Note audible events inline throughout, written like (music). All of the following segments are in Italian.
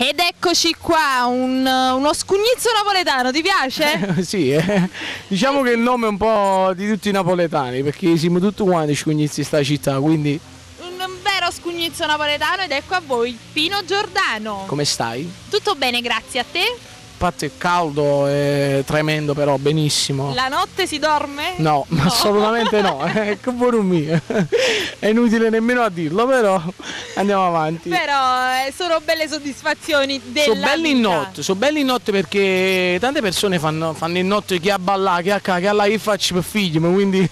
Ed eccoci qua, un, uno scugnizzo napoletano, ti piace? (laughs) sì, eh. diciamo che il nome è un po' di tutti i napoletani, perché siamo tutti quanti scugnizi in sta città, quindi... Un vero scugnizzo napoletano ed ecco a voi Pino Giordano. Come stai? Tutto bene, grazie a te parte è caldo, è tremendo però, benissimo. La notte si dorme? No, no. (laughs) assolutamente no, è come mio. È inutile nemmeno a dirlo, però andiamo avanti. Però eh, sono belle soddisfazioni della Sono belli in notte, sono belli in notte perché tante persone fanno, fanno in notte chi ha ballato, chi ha che ha là io faccio per figli, quindi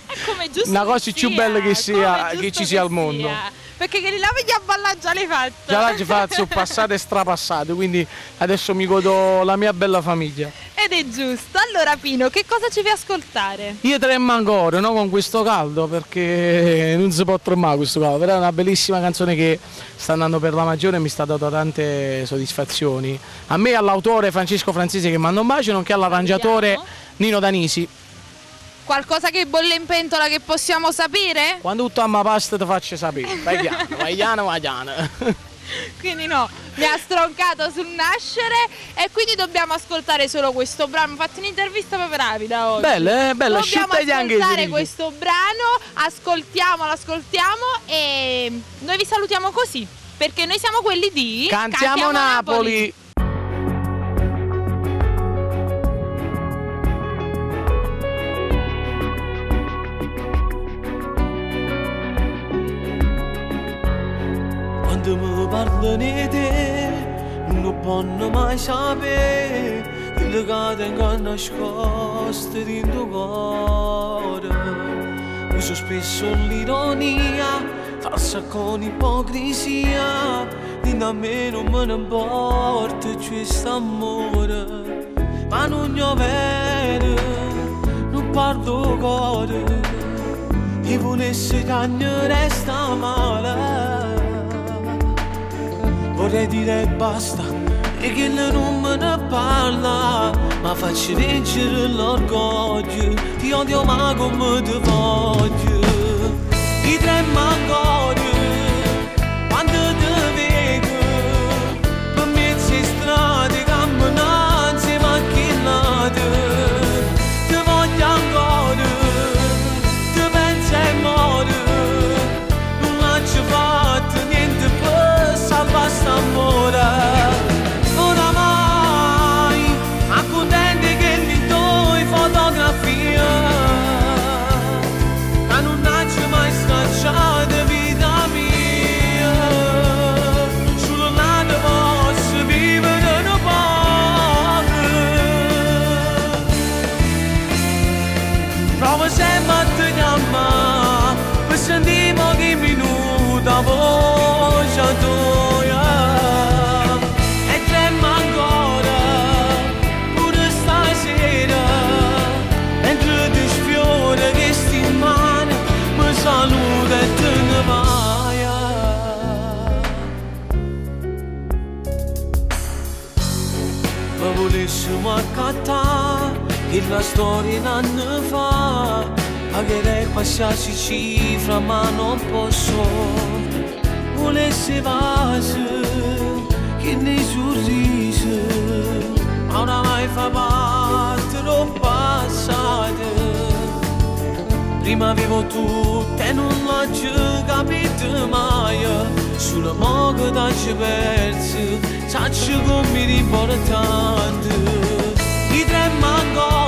una cosa più bella che, sia, che ci sia al mondo. Sia perché che là vedi a ballare già le fatte. Già la fatte sono passate e strapassate, quindi adesso mi godo la mia bella famiglia. Ed è giusto. Allora Pino, che cosa ci fai ascoltare? Io tremmo ancora, no? Con questo caldo, perché non si può tremare questo caldo, però è una bellissima canzone che sta andando per la maggiore e mi sta dando tante soddisfazioni. A me e all'autore Francesco Francese che manda un bacio, nonché all'arrangiatore Nino Danisi. Qualcosa che bolle in pentola che possiamo sapere? Quando tutto a pasta ti faccio sapere. Vai piano, (laughs) vai piano, vai piano. (laughs) quindi no, mi ha stroncato sul nascere e quindi dobbiamo ascoltare solo questo brano. Ho fatto un'intervista proprio rapida oggi. Bella, eh, bella, Dobbiamo ascoltare questo brano, ascoltiamolo, ascoltiamo e noi vi salutiamo così, perché noi siamo quelli di Cantiamo, Cantiamo Napoli. Napoli. Parlanede Non possono mai sapere Quello che tengo nascosto dentro cuore Uso spesso l'ironia Falsa con ipocrisia Di da me non me ne importa questo amore Ma non io vero Non parlo cuore E volesse che ne resta Vorrei dire basta e che non me ne parla Ma faccio vincere l'orgoglio. Ti odio ma come ti voglio. Ti tremo ancora po' Prova sempre a chiamare Per sentire che minuto voce tua E trema ancora pure stasera Mentre ti sfiora che sti in mano Mi saluta e te ne vai Ma volessimo accattare che la storia in anni fa Pagherei qualsiasi cifra ma non posso. Volessi vase che nei sorrisi Ma oramai fa parte lo passato Prima avevo tutto e non l'ho capito mai. Sulla moga da ci persi Sacci come mi importante on.